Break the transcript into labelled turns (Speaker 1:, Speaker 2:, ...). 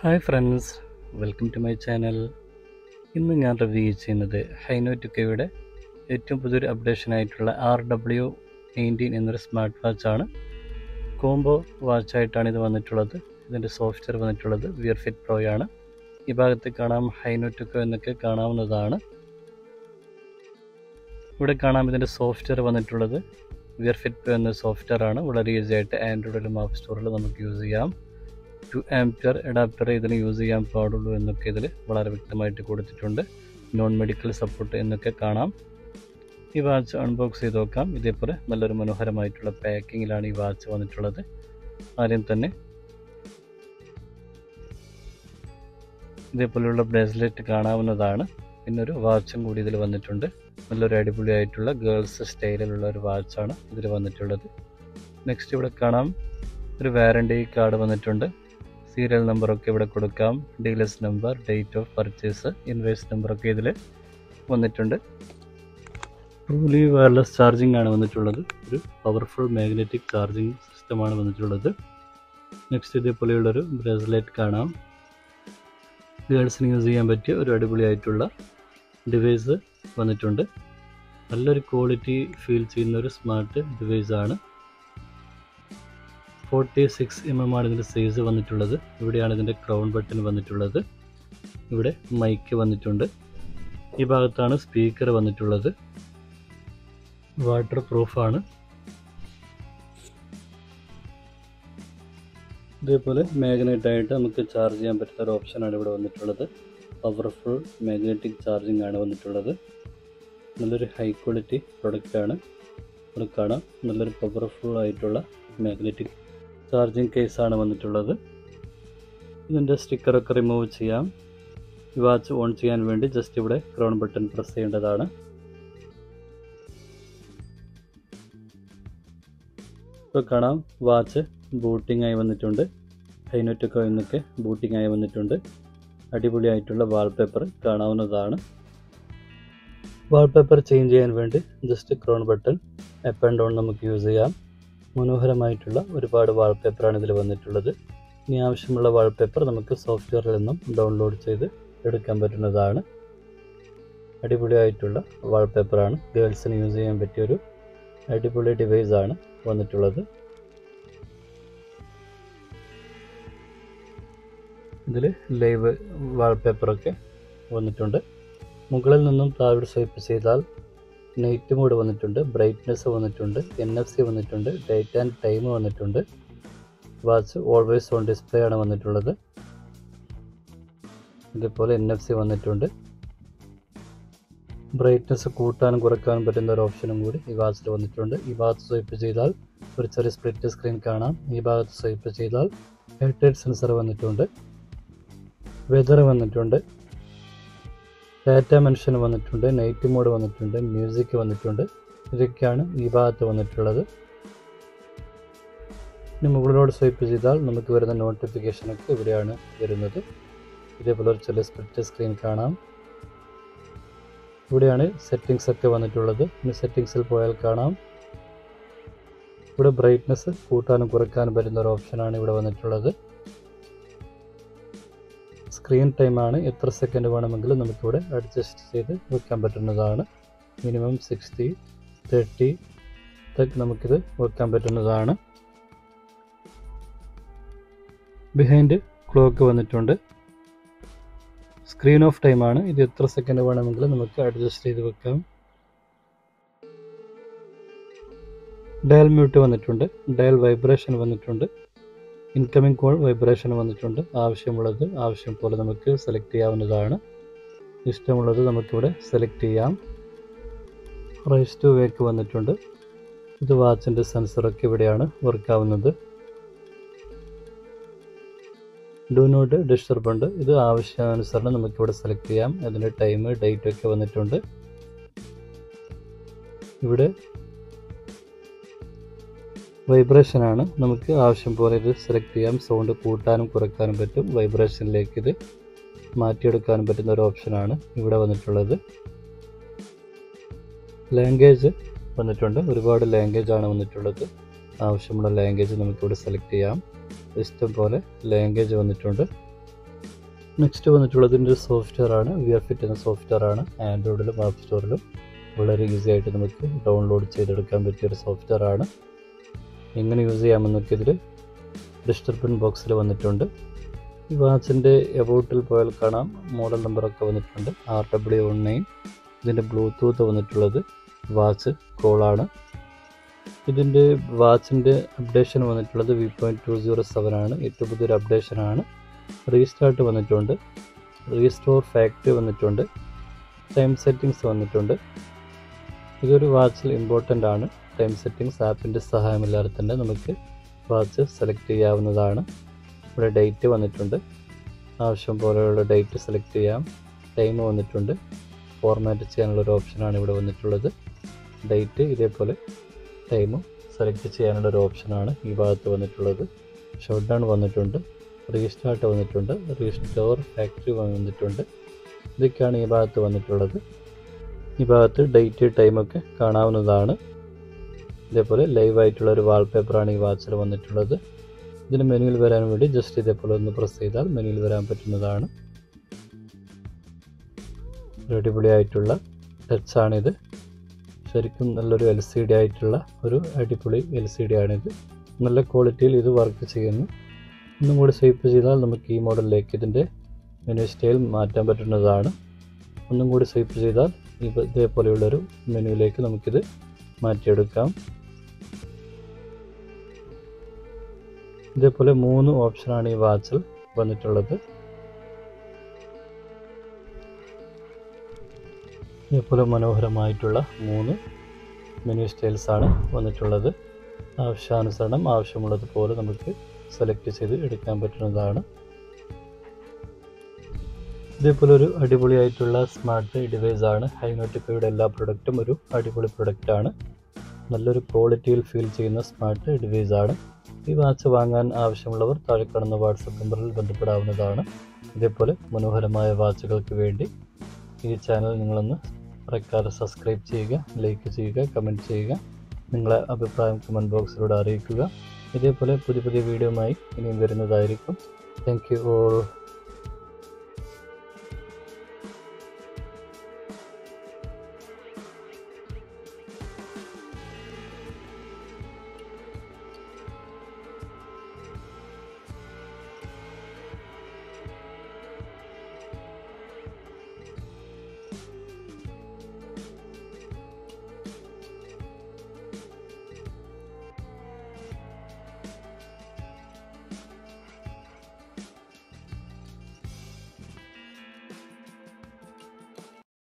Speaker 1: Hi friends welcome to my channel. ഇന്ന് ഞാൻ review ചെയ്യുന്നത് ഹൈനോ ടുക്കയുടെ ഏറ്റവും പുതിയൊരു അപ്ഡേഷൻ ആയിട്ടുള്ള ആർ ഡബ്ല്യു നയന്റീൻ എന്നൊരു സ്മാർട്ട് വാച്ച് ആണ്. കോംബോ വാച്ചായിട്ടാണ് ഇത് വന്നിട്ടുള്ളത്. ഇതിന്റെ സോഫ്റ്റ്വെയർ വന്നിട്ടുള്ളത് വിയർ ഫിറ്റ് ആണ്. ഈ ഭാഗത്ത് കാണാം ഹൈനോ ടുക്കോ എന്നൊക്കെ കാണാവുന്നതാണ്. ഇവിടെ കാണാം ഇതിന്റെ സോഫ്റ്റ്വെയർ വന്നിട്ടുള്ളത് വിയർ ഫിറ്റ് പ്രോ എന്ന സോഫ്റ്റ്വെയർ ആണ്. വളരെ ഈസി ആയിട്ട് ആൻഡ്രോയിഡിലും ആപ്പ് സ്റ്റോറിലും നമുക്ക് യൂസ് ചെയ്യാം. ടു ആംപിയർ അഡാപ്റ്റർ ഇതിന് യൂസ് ചെയ്യാൻ പാടുള്ളൂ എന്നൊക്കെ ഇതിൽ വളരെ വ്യക്തമായിട്ട് കൊടുത്തിട്ടുണ്ട്. നോൺ മെഡിക്കൽ സപ്പോർട്ട് എന്നൊക്കെ കാണാം. ഈ വാച്ച് അൺബോക്സ് ചെയ്ത് നോക്കാം. ഇതേപോലെ നല്ലൊരു മനോഹരമായിട്ടുള്ള പാക്കിങ്ങിലാണ് ഈ വാച്ച് വന്നിട്ടുള്ളത്. ആദ്യം തന്നെ ഇതേപോലെയുള്ള ബ്രേസ്ലെറ്റ് കാണാവുന്നതാണ്. പിന്നെ ഒരു വാച്ചും കൂടി ഇതിൽ വന്നിട്ടുണ്ട്. നല്ലൊരു അടിപൊളിയായിട്ടുള്ള ഗേൾസ് സ്റ്റൈലിലുള്ള ഒരു വാച്ചാണ് ഇതിൽ വന്നിട്ടുള്ളത്. നെക്സ്റ്റ് ഇവിടെ കാണാം. ഒരു വാറണ്ടി കാർഡ് വന്നിട്ടുണ്ട്. സീരിയൽ നമ്പറൊക്കെ ഇവിടെ കൊടുക്കാം. Dealers number date of purchase invoice നമ്പറൊക്കെ ഇതിൽ വന്നിട്ടുണ്ട്. ട്രൂലി വയർലെസ് ചാർജിംഗ് ആണ് വന്നിട്ടുള്ളത്. ഒരു പവർഫുൾ മാഗ്നറ്റിക് ചാർജിങ് സിസ്റ്റമാണ് വന്നിട്ടുള്ളത്. നെക്സ്റ്റ് ഇതേപോലെയുള്ളൊരു ബ്രേസ്ലെറ്റ് കാണാം. ഗേൾസിന് യൂസ് ചെയ്യാൻ പറ്റിയ ഒരു അടിപൊളിയായിട്ടുള്ള ഡിവൈസ് വന്നിട്ടുണ്ട്. നല്ലൊരു ക്വാളിറ്റി ഫീൽ ചെയ്യുന്ന ഒരു സ്മാർട്ട് ഡിവൈസാണ് ഫോർട്ടി സിക്സ് എം എം ആണ് ഇതിന്റെ സൈസ് വന്നിട്ടുള്ളത്. ഇവിടെയാണ് ഇതിന്റെ ക്രൗൺ ബട്ടൺ വന്നിട്ടുള്ളത്. ഇവിടെ മൈക്ക് വന്നിട്ടുണ്ട്. ഈ ഭാഗത്താണ് സ്പീക്കർ വന്നിട്ടുള്ളത്. വാട്ടർ പ്രൂഫാണ് ഇതേപോലെ മാഗ്നറ്റ് ആയിട്ട് നമുക്ക് ചാർജ് ചെയ്യാൻ പറ്റുന്ന ഒരു ഓപ്ഷനാണ് ഇവിടെ വന്നിട്ടുള്ളത്. പവർഫുൾ മാഗ്നറ്റിക് ചാർജിങ് ആണ് വന്നിട്ടുള്ളത്. നല്ലൊരു ഹൈ ക്വാളിറ്റി പ്രൊഡക്റ്റാണ് നമുക്ക് കാണാം. നല്ലൊരു പവർഫുൾ ആയിട്ടുള്ള മാഗ്നറ്റിക് ചാർജിങ് കേസാണ് വന്നിട്ടുള്ളത്. ഇതിന്റെ സ്റ്റിക്കറൊക്കെ റിമൂവ് ചെയ്യാം. ഈ വാച്ച് ഓൺ ചെയ്യാൻ വേണ്ടി ജസ്റ്റ് ഇവിടെ ക്രൗൺ ബട്ടൺ പ്രസ് ചെയ്യേണ്ടതാണ്. ഇപ്പോൾ കാണാം വാച്ച് ബൂട്ടിംഗ് ആയി വന്നിട്ടുണ്ട്. ഹൈനോറ്റൊക്കെ ഇന്നൊക്കെ ബൂട്ടിംഗ് ആയി വന്നിട്ടുണ്ട്. അടിപൊളിയായിട്ടുള്ള വാൾപേപ്പർ കാണാവുന്നതാണ്. വാൾപേപ്പർ ചേഞ്ച് ചെയ്യാൻ വേണ്ടി just crown button up and down നമുക്ക് യൂസ് ചെയ്യാം. മനോഹരമായിട്ടുള്ള ഒരുപാട് വാൾപേപ്പറാണ് ഇതിൽ വന്നിട്ടുള്ളത്. ഇനി ആവശ്യമുള്ള വാൾപേപ്പർ നമുക്ക് സോഫ്റ്റ്വെയറിൽ നിന്നും ഡൗൺലോഡ് ചെയ്ത് എടുക്കാൻ പറ്റുന്നതാണ്. അടിപൊളിയായിട്ടുള്ള വാൾപേപ്പറാണ് ഗേൾസിന് യൂസ് ചെയ്യാൻ പറ്റിയൊരു അടിപൊളി ഡിവൈസ് ആണ് വന്നിട്ടുള്ളത്. ഇതിൽ ലൈവ് വാൾപേപ്പറൊക്കെ വന്നിട്ടുണ്ട്. മുകളിൽ നിന്നും താഴോട്ട് സ്വൈപ്പ് ചെയ്താൽ നൈറ്റ് മോഡ് വന്നിട്ടുണ്ട് ബ്രൈറ്റ്നെസ് വന്നിട്ടുണ്ട് എൻ എഫ് സി വന്നിട്ടുണ്ട് ഡേറ്റ് ആൻഡ് ടൈം വന്നിട്ടുണ്ട്. വാച്ച് ഓൾവേസ് ഓൺ ഡിസ്പ്ലേ ആണ് വന്നിട്ടുള്ളത്. ഇതേപോലെ എൻ എഫ് സി വന്നിട്ടുണ്ട്. ബ്രൈറ്റ്നെസ് കൂട്ടാനും കുറയ്ക്കാനും പറ്റുന്ന ഒരു ഓപ്ഷനും കൂടി ഈ വാച്ചിൽ വന്നിട്ടുണ്ട്. ഈ ഭാഗത്ത് സ്വൈപ്പ് ചെയ്താൽ ഒരു ചെറിയ സ്പ്ലിറ്റ് സ്ക്രീൻ കാണാം. ഈ ഭാഗത്ത് സ്വൈപ്പ് ചെയ്താൽ ഹെഡ് സെൻസർ വന്നിട്ടുണ്ട്. വെതർ വന്നിട്ടുണ്ട്. ഡാറ്റ മെൻഷൻ വന്നിട്ടുണ്ട് നൈറ്റ് മോഡ് വന്നിട്ടുണ്ട് മ്യൂസിക് വന്നിട്ടുണ്ട്. ഇതൊക്കെയാണ് ഈ ഭാഗത്ത് വന്നിട്ടുള്ളത്. ഇനി മുകളിലോട് സ്വൈപ്പ് ചെയ്താൽ നമുക്ക് വരുന്ന നോട്ടിഫിക്കേഷനൊക്കെ ഇവിടെയാണ് വരുന്നത്. ഇതേപോലെ ഒരു ചെറിയ സ്പ്ലിറ്റ് സ്ക്രീൻ കാണാം. ഇവിടെയാണ് സെറ്റിങ്സ് ഒക്കെ വന്നിട്ടുള്ളത്. ഇനി സെറ്റിങ്സിൽ പോയാൽ കാണാം. ഇവിടെ ബ്രൈറ്റ്നസ് കൂട്ടാനും കുറയ്ക്കാനും പറ്റുന്ന ഒരു ഓപ്ഷനാണ് ഇവിടെ വന്നിട്ടുള്ളത്. സ്ക്രീൻ ടൈമാണ് എത്ര സെക്കൻഡ് വേണമെങ്കിലും നമുക്കിവിടെ അഡ്ജസ്റ്റ് ചെയ്ത് വെക്കാൻ പറ്റുന്നതാണ്. മിനിമം സിക്സ്റ്റി തേർട്ടി ഇതൊക്കെ നമുക്കിത് വെക്കാൻ പറ്റുന്നതാണ്. ബിഹൈൻഡ് ക്ലോക്ക് വന്നിട്ടുണ്ട്. സ്ക്രീൻ ഓഫ് ടൈമാണ് ഇത് എത്ര സെക്കൻഡ് വേണമെങ്കിലും നമുക്ക് അഡ്ജസ്റ്റ് ചെയ്ത് വെക്കാം. ഡയൽ മ്യൂട്ട് വന്നിട്ടുണ്ട്. ഡയൽ വൈബ്രേഷൻ വന്നിട്ടുണ്ട്. ഇൻകമിംഗ് കോൾ വൈബ്രേഷൻ വന്നിട്ടുണ്ട്. ആവശ്യമുള്ളത് ആവശ്യം പോലെ നമുക്ക് സെലക്ട് ചെയ്യാവുന്നതാണ്. ഇഷ്ടമുള്ളത് നമുക്കിവിടെ സെലക്ട് ചെയ്യാം. റൈസ് ടു വേക്ക് വന്നിട്ടുണ്ട്. ഇത് വാച്ചിന്റെ സെൻസറൊക്കെ ഇവിടെയാണ് വർക്കാവുന്നത് ഡു നോട്ട് ഡിസ്റ്റർബ് ഉണ്ട്. ഇത് ആവശ്യാനുസരണം നമുക്കിവിടെ സെലക്ട് ചെയ്യാം. അതിന്റെ ടൈം ഡേറ്റ് ഒക്കെ വന്നിട്ടുണ്ട്. ഇവിടെ വൈബ്രേഷൻ ആണ് നമുക്ക് ആവശ്യം പോലെ ഇത് സെലക്ട് ചെയ്യാം. സൗണ്ട് കൂട്ടാനും കുറയ്ക്കാനും പറ്റും. വൈബ്രേഷനിലേക്ക് ഇത് മാറ്റിയെടുക്കാനും പറ്റുന്ന ഒരു ഓപ്ഷനാണ് ഇവിടെ വന്നിട്ടുള്ളത്. ലാംഗ്വേജ് വന്നിട്ടുണ്ട്. ഒരുപാട് ലാംഗ്വേജ് ആണ് വന്നിട്ടുള്ളത്. ആവശ്യമുള്ള ലാംഗ്വേജ് നമുക്കിവിടെ സെലക്ട് ചെയ്യാം. ഇഷ്ടം പോലെ ലാംഗ്വേജ് വന്നിട്ടുണ്ട്. നെക്സ്റ്റ് വന്നിട്ടുള്ളത് ഇതിന്റെ സോഫ്റ്റ്വെയർ ആണ്. വി ആർ ഫിറ്റ് എന്ന സോഫ്റ്റ്വെയർ ആണ്. ആൻഡ്രോയിഡിലും ആപ്പ് സ്റ്റോറിലും വളരെ ഈസി ആയിട്ട് നമുക്ക് ഡൗൺലോഡ് ചെയ്തെടുക്കാൻ പറ്റിയ ഒരു സോഫ്റ്റ്വെയർ ആണ്. എങ്ങനെ യൂസ് ചെയ്യാമെന്നൊക്കെ ഇതിൽ ഡിസ്റ്റർബൻ ബോക്സിൽ വന്നിട്ടുണ്ട്. ഈ വാച്ചിന്റെ എബൌട്ടിൽ പോയാൽ കാണാം. മോഡൽ നമ്പറൊക്കെ വന്നിട്ടുണ്ട്. ആർ ഡബ്ല്യു വൺ നയൻ ഇതിന്റെ ബ്ലൂടൂത്ത് വന്നിട്ടുള്ളത് വാച്ച് കോളാണ് ഇതിന്റെ വാച്ചിന്റെ അപ്ഡേഷൻ വന്നിട്ടുള്ളത് V point two zero seven ആണ്. ഏറ്റവും പുതിയൊരു അപ്ഡേഷനാണ് റീസ്റ്റാർട്ട് വന്നിട്ടുണ്ട്. റീസ്റ്റോർ ഫാക്ടറി വന്നിട്ടുണ്ട്. ടൈം സെറ്റിങ്സ് വന്നിട്ടുണ്ട്. ഇതൊരു വാച്ചിൽ ഇമ്പോർട്ടന്റ് ആണ്. ടൈം സെറ്റിംഗ്സ് ആപ്പിന്റെ സഹായമില്ലാതെ തന്നെ നമുക്ക് വാച്ച് സെലക്ട് ചെയ്യാവുന്നതാണ്. ഇവിടെ ഡേറ്റ് വന്നിട്ടുണ്ട്. ആവശ്യം പോലെയുള്ള ഡേറ്റ് സെലക്ട് ചെയ്യാം. ടൈം വന്നിട്ടുണ്ട്. ഫോർമാറ്റ് ചെയ്യാനുള്ള ഒരു ഓപ്ഷനാണ് ഇവിടെ വന്നിട്ടുള്ളത്. ഡേറ്റ് ഇതേപോലെ ടൈമും സെലക്ട് ചെയ്യാനുള്ള ഒരു ഓപ്ഷനാണ് ഈ ഭാഗത്ത് വന്നിട്ടുള്ളത്. ഷോട്ട് ഡൗൺ വന്നിട്ടുണ്ട്. റീസ്റ്റാർട്ട് വന്നിട്ടുണ്ട്. റീസ്റ്റോർ ഫാക്ടറി വന്നിട്ടുണ്ട്. ഇതൊക്കെയാണ് ഈ ഭാഗത്ത് വന്നിട്ടുള്ളത്. ഈ ഭാഗത്ത് ഡേറ്റ് ടൈമൊക്കെ കാണാവുന്നതാണ്. ഇതേപോലെ ലൈവ് ആയിട്ടുള്ള ഒരു വാൾപേപ്പറാണ് ഈ വാച്ചിൽ വന്നിട്ടുള്ളത്. ഇതിന് മെനുവിൽ വരാൻ വേണ്ടി ജസ്റ്റ് ഇതേപോലെ ഒന്ന് പ്രസ് ചെയ്താൽ മെനുവിൽ വരാൻ പറ്റുന്നതാണ്. ഒരു അടിപൊളിയായിട്ടുള്ള ടച്ചാണിത് ശരിക്കും നല്ലൊരു എൽ സി ഡി ആയിട്ടുള്ള ഒരു അടിപൊളി എൽ സി ഡി ആണിത്. നല്ല ക്വാളിറ്റിയിൽ ഇത് വർക്ക് ചെയ്യുന്നു. ഒന്നും കൂടി സ്വൈപ്പ് ചെയ്താൽ നമുക്ക് ഈ മോഡലിലേക്ക് ഇതിന്റെ മെനു സ്റ്റൈൽ മാറ്റാൻ പറ്റുന്നതാണ്. ഒന്നും കൂടി സ്വൈപ്പ് ചെയ്താൽ ഇത് ഇതേപോലെയുള്ളൊരു മെനുവിലേക്ക് നമുക്കിത് മാറ്റിയെടുക്കാം. ഇതേപോലെ മൂന്ന് ഓപ്ഷനാണ് ഈ വാച്ചിൽ വന്നിട്ടുള്ളത്. ഇതേപോലെ മനോഹരമായിട്ടുള്ള മൂന്ന് മെനു സ്റ്റൈൽസാണ് വന്നിട്ടുള്ളത്. ആവശ്യാനുസരണം ആവശ്യമുള്ളതുപോലെ നമുക്ക് സെലക്ട് ചെയ്ത് എടുക്കാൻ പറ്റുന്നതാണ്. ഇതേപോലെ ഒരു അടിപൊളിയായിട്ടുള്ള സ്മാർട്ട് ഡിവൈസ് ആണ്. ഹൈനോട്ടിക്കയുടെ എല്ലാ പ്രൊഡക്റ്റും ഒരു അടിപൊളി പ്രൊഡക്റ്റാണ് നല്ലൊരു ക്വാളിറ്റിയിൽ ഫീൽ ചെയ്യുന്ന സ്മാർട്ട് ഡിവൈസ് ആണ്. ഈ വാച്ച് വാങ്ങാൻ ആവശ്യമുള്ളവർ താഴെ കാണുന്ന വാട്സപ്പ് നമ്പറിൽ ബന്ധപ്പെടാവുന്നതാണ്. ഇതേപോലെ മനോഹരമായ വാച്ചുകൾക്ക് വേണ്ടി ഈ ചാനൽ നിങ്ങളൊന്ന് മറക്കാതെ സബ്സ്ക്രൈബ് ചെയ്യുക ലൈക്ക് ചെയ്യുക കമന്റ് ചെയ്യുക നിങ്ങളെ അഭിപ്രായം കമന്റ് ബോക്സിലൂടെ അറിയിക്കുക. ഇതേപോലെ പുതിയ പുതിയ വീഡിയോയുമായി ഇനിയും വരുന്നതായിരിക്കും. Thank you all.